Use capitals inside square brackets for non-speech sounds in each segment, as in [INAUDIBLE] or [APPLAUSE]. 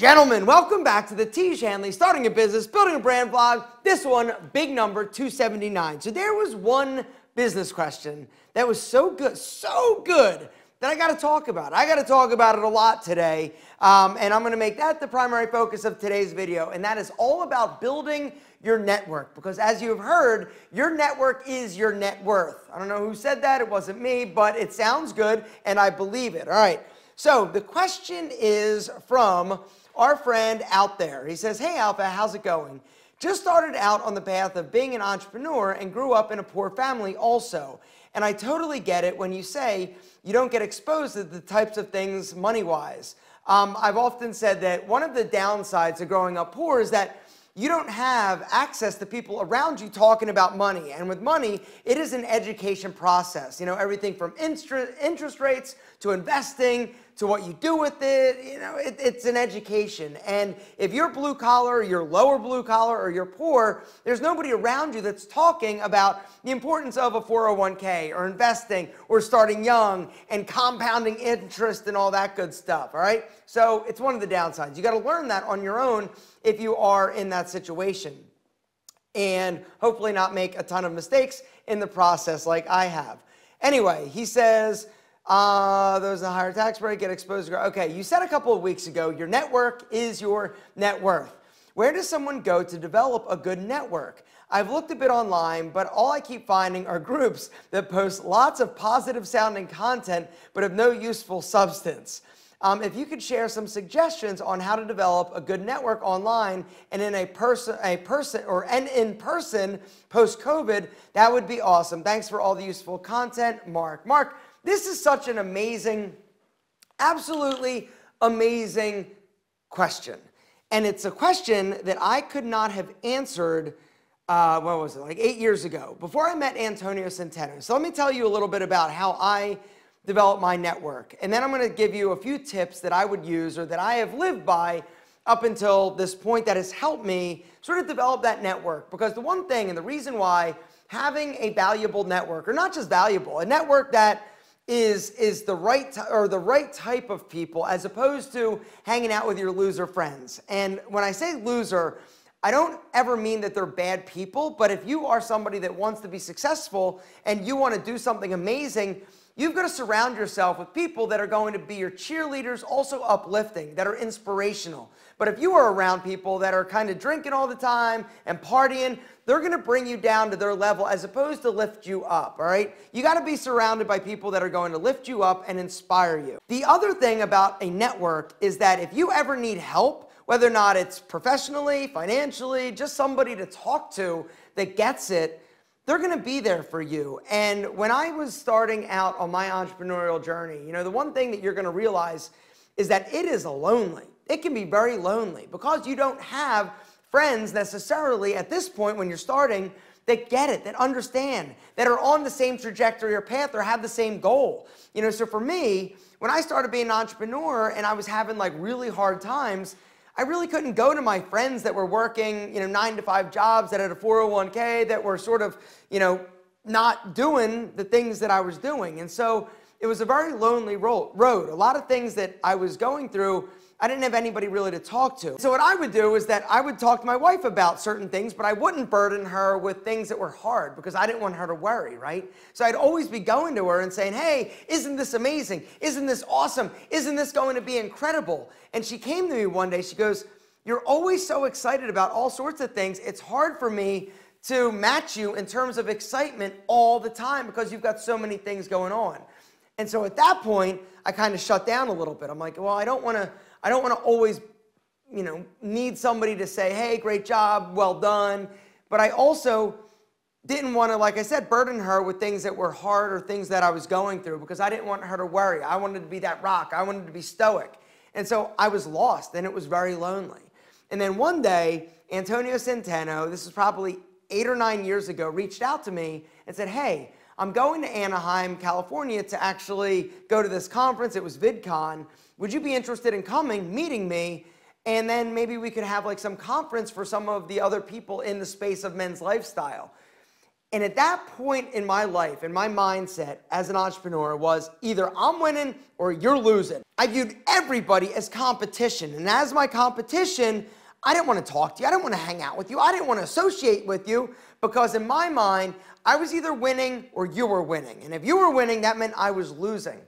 Gentlemen, welcome back to the Tiege Hanley Starting a Business, Building a Brand vlog. This one, big number 279. So there was one business question that was so good, so good that I got to talk about. I got to talk about it a lot today, um, and I'm going to make that the primary focus of today's video, and that is all about building your network. Because as you have heard, your network is your net worth. I don't know who said that, it wasn't me, but it sounds good, and I believe it. All right. So the question is from our friend out there. He says, Hey, Alpha, how's it going? Just started out on the path of being an entrepreneur and grew up in a poor family also. And I totally get it when you say you don't get exposed to the types of things money wise. Um, I've often said that one of the downsides of growing up poor is that you don't have access to people around you talking about money. And with money, it is an education process. You know, everything from interest rates to investing to what you do with it. You know, it, it's an education. And if you're blue collar, you're lower blue collar, or you're poor, there's nobody around you that's talking about the importance of a 401k or investing or starting young and compounding interest and all that good stuff. All right. So it's one of the downsides. You got to learn that on your own if you are in that situation and hopefully not make a ton of mistakes in the process like I have. Anyway, he says, uh, those a higher tax rate get exposed to. Okay, you said a couple of weeks ago your network is your net worth. Where does someone go to develop a good network? I've looked a bit online, but all I keep finding are groups that post lots of positive sounding content but have no useful substance. Um, if you could share some suggestions on how to develop a good network online and in a person, a person, or and in person post COVID, that would be awesome. Thanks for all the useful content, Mark. Mark, this is such an amazing, absolutely amazing question. And it's a question that I could not have answered, uh, what was it, like eight years ago, before I met Antonio Centeno. So let me tell you a little bit about how I developed my network. And then I'm going to give you a few tips that I would use or that I have lived by up until this point that has helped me sort of develop that network. Because the one thing and the reason why having a valuable network, or not just valuable, a network that is, is the right or the right type of people as opposed to hanging out with your loser friends. And when I say loser, I don't ever mean that they're bad people, but if you are somebody that wants to be successful and you want to do something amazing, You've got to surround yourself with people that are going to be your cheerleaders, also uplifting, that are inspirational. But if you are around people that are kind of drinking all the time and partying, they're going to bring you down to their level as opposed to lift you up, all right? You got to be surrounded by people that are going to lift you up and inspire you. The other thing about a network is that if you ever need help, whether or not it's professionally, financially, just somebody to talk to that gets it, they're going to be there for you. And when I was starting out on my entrepreneurial journey, you know, the one thing that you're going to realize is that it is lonely. It can be very lonely because you don't have friends necessarily at this point when you're starting that get it, that understand, that are on the same trajectory or path or have the same goal. You know, so for me, when I started being an entrepreneur and I was having like really hard times, I really couldn't go to my friends that were working, you know, nine to five jobs that had a 401k that were sort of, you know, not doing the things that I was doing. And so it was a very lonely road. A lot of things that I was going through I didn't have anybody really to talk to. So what I would do is that I would talk to my wife about certain things, but I wouldn't burden her with things that were hard because I didn't want her to worry, right? So I'd always be going to her and saying, hey, isn't this amazing? Isn't this awesome? Isn't this going to be incredible? And she came to me one day, she goes, you're always so excited about all sorts of things. It's hard for me to match you in terms of excitement all the time because you've got so many things going on. And so at that point, I kind of shut down a little bit. I'm like, well, I don't want to I don't want to always, you know, need somebody to say, hey, great job, well done. But I also didn't want to, like I said, burden her with things that were hard or things that I was going through because I didn't want her to worry. I wanted to be that rock. I wanted to be stoic. And so I was lost and it was very lonely. And then one day, Antonio Centeno, this is probably eight or nine years ago, reached out to me and said, Hey, I'm going to Anaheim, California to actually go to this conference. It was VidCon. Would you be interested in coming, meeting me, and then maybe we could have like some conference for some of the other people in the space of men's lifestyle? And at that point in my life, in my mindset as an entrepreneur, was either I'm winning or you're losing. I viewed everybody as competition. And as my competition, I didn't want to talk to you. I didn't want to hang out with you. I didn't want to associate with you because in my mind, I was either winning or you were winning. And if you were winning, that meant I was losing.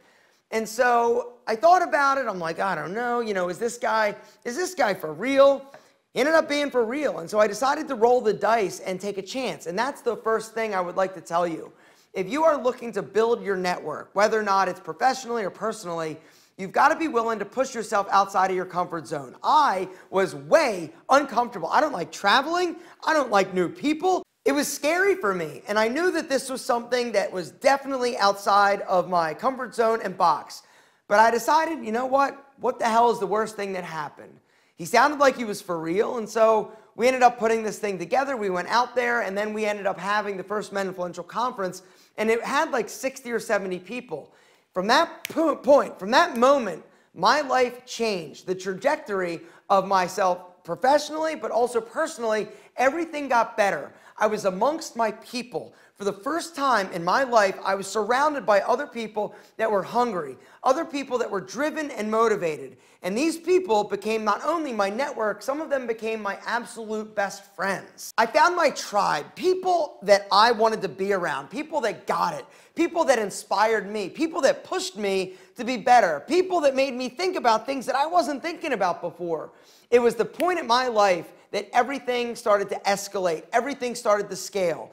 And so I thought about it. I'm like, I don't know, you know, is this guy, is this guy for real? He ended up being for real. And so I decided to roll the dice and take a chance. And that's the first thing I would like to tell you. If you are looking to build your network, whether or not it's professionally or personally, you've got to be willing to push yourself outside of your comfort zone. I was way uncomfortable. I don't like traveling. I don't like new people. It was scary for me. And I knew that this was something that was definitely outside of my comfort zone and box. But I decided, you know what? What the hell is the worst thing that happened? He sounded like he was for real. And so we ended up putting this thing together. We went out there and then we ended up having the first Men Influential Conference. And it had like 60 or 70 people. From that point, from that moment, my life changed. The trajectory of myself professionally, but also personally, everything got better. I was amongst my people. For the first time in my life, I was surrounded by other people that were hungry, other people that were driven and motivated. And these people became not only my network, some of them became my absolute best friends. I found my tribe, people that I wanted to be around, people that got it, people that inspired me, people that pushed me to be better, people that made me think about things that I wasn't thinking about before. It was the point in my life that everything started to escalate, everything started to scale.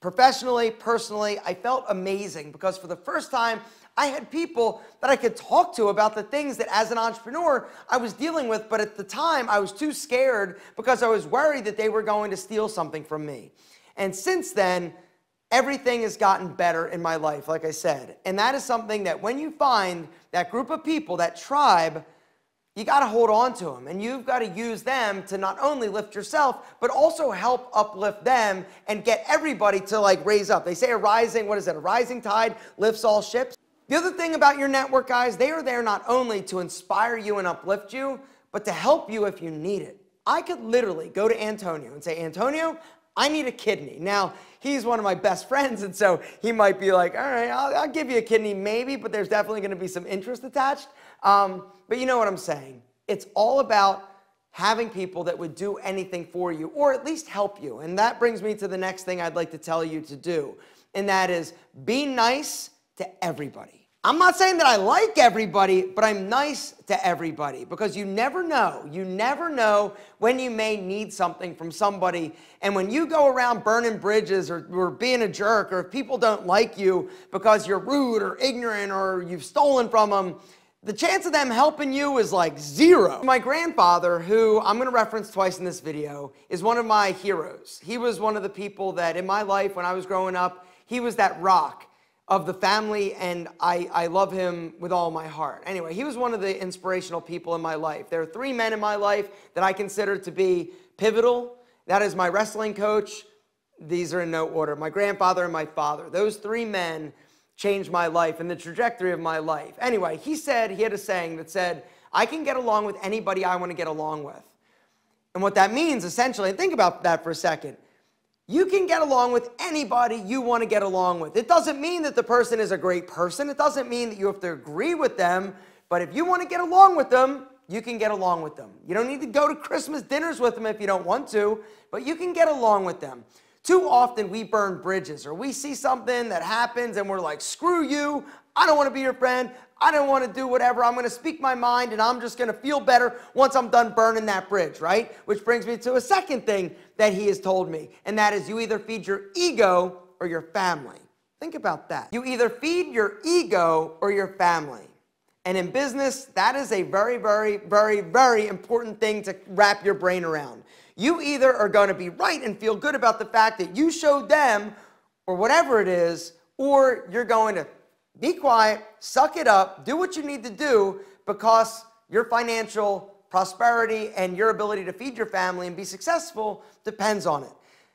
Professionally, personally, I felt amazing because for the first time, I had people that I could talk to about the things that as an entrepreneur I was dealing with, but at the time I was too scared because I was worried that they were going to steal something from me. And since then, everything has gotten better in my life, like I said. And that is something that when you find that group of people, that tribe, you got to hold on to them and you've got to use them to not only lift yourself but also help uplift them and get everybody to like raise up. They say a rising what is it a rising tide lifts all ships? The other thing about your network guys they are there not only to inspire you and uplift you but to help you if you need it. I could literally go to antonio and say antonio i need a kidney now he's one of my best friends and so he might be like all right i'll, I'll give you a kidney maybe but there's definitely going to be some interest attached um, but you know what I'm saying. It's all about having people that would do anything for you or at least help you. And that brings me to the next thing I'd like to tell you to do. And that is be nice to everybody. I'm not saying that I like everybody, but I'm nice to everybody because you never know. You never know when you may need something from somebody. And when you go around burning bridges or, or being a jerk, or if people don't like you because you're rude or ignorant or you've stolen from them, the chance of them helping you is like zero. My grandfather, who I'm gonna reference twice in this video, is one of my heroes. He was one of the people that in my life when I was growing up, he was that rock of the family and I, I love him with all my heart. Anyway, he was one of the inspirational people in my life. There are three men in my life that I consider to be pivotal. That is my wrestling coach. These are in no order. My grandfather and my father. Those three men changed my life and the trajectory of my life. Anyway, he said, he had a saying that said, I can get along with anybody I want to get along with. And what that means essentially, think about that for a second, you can get along with anybody you want to get along with. It doesn't mean that the person is a great person. It doesn't mean that you have to agree with them. But if you want to get along with them, you can get along with them. You don't need to go to Christmas dinners with them if you don't want to, but you can get along with them. Too often we burn bridges or we see something that happens and we're like, screw you, I don't want to be your friend, I don't want to do whatever, I'm going to speak my mind and I'm just going to feel better once I'm done burning that bridge, right? Which brings me to a second thing that he has told me, and that is you either feed your ego or your family. Think about that. You either feed your ego or your family. And in business, that is a very, very, very, very important thing to wrap your brain around. You either are going to be right and feel good about the fact that you showed them or whatever it is, or you're going to be quiet, suck it up, do what you need to do because your financial prosperity and your ability to feed your family and be successful depends on it.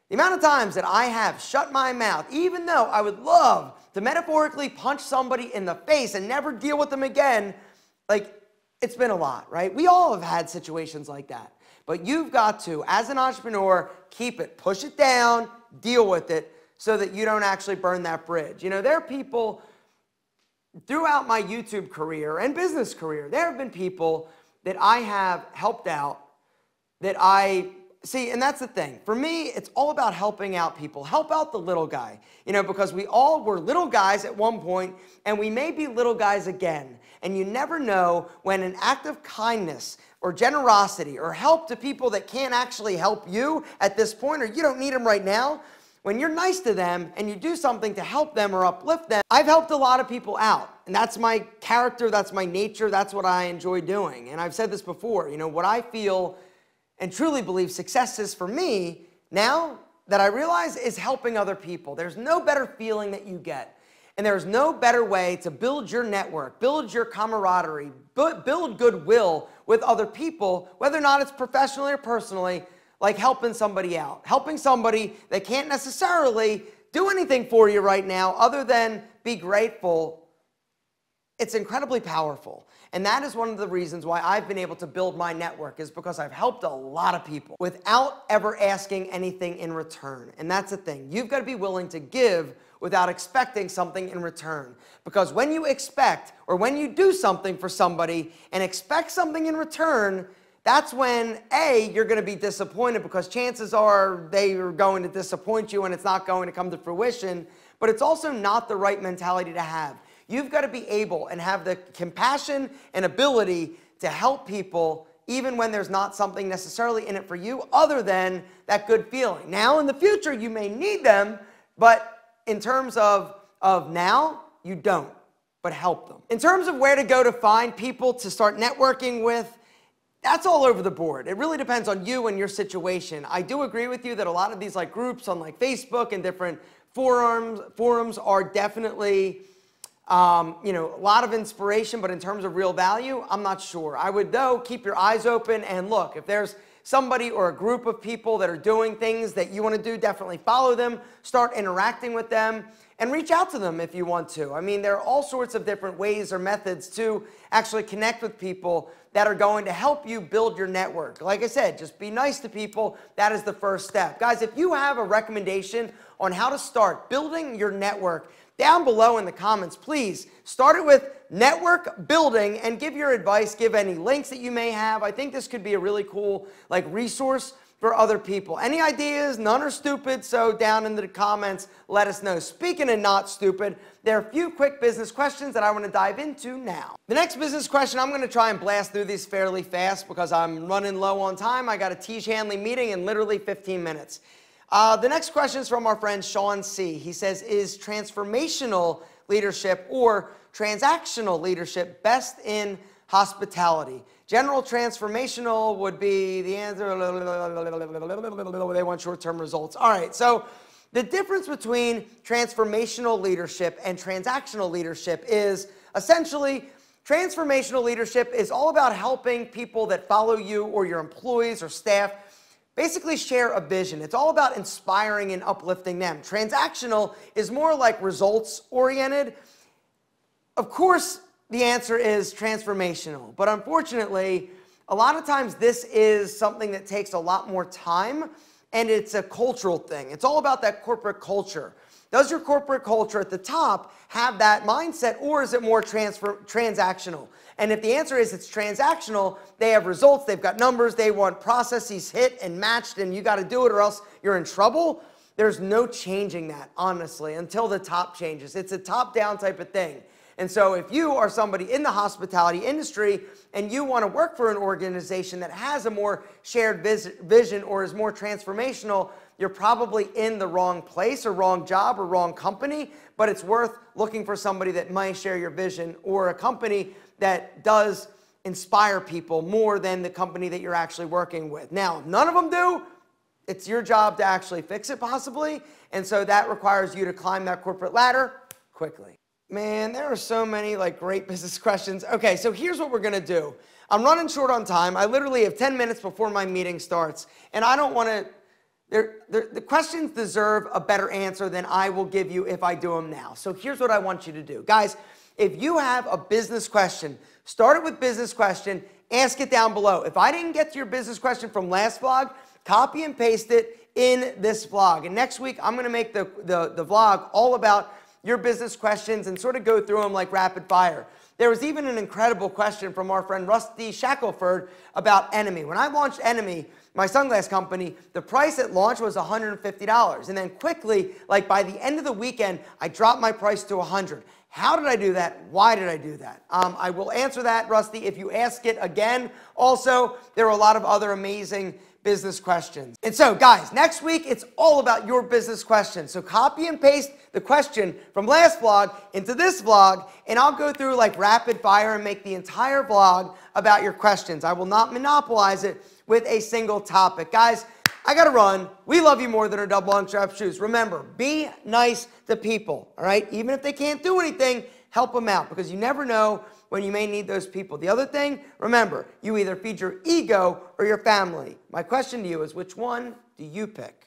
The amount of times that I have shut my mouth, even though I would love to metaphorically punch somebody in the face and never deal with them again, like it's been a lot, right? We all have had situations like that. But you've got to, as an entrepreneur, keep it, push it down, deal with it, so that you don't actually burn that bridge. You know, there are people throughout my YouTube career and business career, there have been people that I have helped out that I see, and that's the thing. For me, it's all about helping out people. Help out the little guy, you know, because we all were little guys at one point, and we may be little guys again. And you never know when an act of kindness or generosity or help to people that can't actually help you at this point, or you don't need them right now, when you're nice to them and you do something to help them or uplift them, I've helped a lot of people out. And that's my character, that's my nature, that's what I enjoy doing. And I've said this before, you know, what I feel and truly believe success is for me now that I realize is helping other people. There's no better feeling that you get. And there's no better way to build your network, build your camaraderie, build goodwill with other people, whether or not it's professionally or personally, like helping somebody out, helping somebody that can't necessarily do anything for you right now other than be grateful. It's incredibly powerful. And that is one of the reasons why I've been able to build my network is because I've helped a lot of people without ever asking anything in return. And that's the thing. You've got to be willing to give without expecting something in return. Because when you expect or when you do something for somebody and expect something in return, that's when A, you're going to be disappointed because chances are they are going to disappoint you and it's not going to come to fruition. But it's also not the right mentality to have. You've got to be able and have the compassion and ability to help people even when there's not something necessarily in it for you other than that good feeling. Now, in the future, you may need them, but in terms of, of now, you don't, but help them. In terms of where to go to find people to start networking with, that's all over the board. It really depends on you and your situation. I do agree with you that a lot of these like groups on like Facebook and different forums forums are definitely um, you know, a lot of inspiration, but in terms of real value, I'm not sure. I would though keep your eyes open and look. If there's somebody or a group of people that are doing things that you want to do, definitely follow them, start interacting with them, and reach out to them if you want to. I mean, there are all sorts of different ways or methods to actually connect with people that are going to help you build your network. Like I said, just be nice to people. That is the first step. Guys, if you have a recommendation on how to start building your network, down below in the comments, please start it with network building and give your advice, give any links that you may have. I think this could be a really cool like resource for other people. Any ideas? None are stupid, so down in the comments, let us know. Speaking of not stupid, there are a few quick business questions that I want to dive into now. The next business question, I'm going to try and blast through these fairly fast because I'm running low on time. I got a Tiege Hanley meeting in literally 15 minutes. Uh, the next question is from our friend Sean C. He says, is transformational leadership or transactional leadership best in hospitality? General transformational would be the answer. They want short-term results. All right, so the difference between transformational leadership and transactional leadership is essentially transformational leadership is all about helping people that follow you or your employees or staff basically share a vision. It's all about inspiring and uplifting them. Transactional is more like results oriented. Of course, the answer is transformational, but unfortunately, a lot of times this is something that takes a lot more time and it's a cultural thing. It's all about that corporate culture. Does your corporate culture at the top have that mindset or is it more transfer, transactional? And if the answer is it's transactional, they have results, they've got numbers, they want processes hit and matched, and you got to do it or else you're in trouble. There's no changing that, honestly, until the top changes. It's a top down type of thing. And so, if you are somebody in the hospitality industry and you want to work for an organization that has a more shared vision or is more transformational, you're probably in the wrong place or wrong job or wrong company. But it's worth looking for somebody that might share your vision or a company that does inspire people more than the company that you're actually working with. Now, if none of them do. It's your job to actually fix it possibly. And so that requires you to climb that corporate ladder quickly. Man, there are so many like great [LAUGHS] business questions. Okay, so here's what we're gonna do. I'm running short on time. I literally have 10 minutes before my meeting starts, and I don't wanna, the questions deserve a better answer than I will give you if I do them now. So here's what I want you to do. Guys, if you have a business question, start it with business question, ask it down below. If I didn't get to your business question from last vlog, copy and paste it in this vlog. And next week, I'm to make the, the, the vlog all about your business questions and sort of go through them like rapid fire. There was even an incredible question from our friend Rusty Shackelford about Enemy. When I launched Enemy, my sunglass company, the price at launch was $150. And then quickly, like by the end of the weekend, I dropped my price to 100. How did I do that? Why did I do that? Um, I will answer that, Rusty, if you ask it again. Also, there are a lot of other amazing business questions. And so, guys, next week it's all about your business questions. So, copy and paste the question from last vlog into this vlog, and I'll go through like rapid fire and make the entire vlog about your questions. I will not monopolize it with a single topic. Guys, I gotta run. We love you more than our double monk strap shoes. Remember, be nice to people, all right? Even if they can't do anything, help them out because you never know when you may need those people. The other thing, remember, you either feed your ego or your family. My question to you is which one do you pick?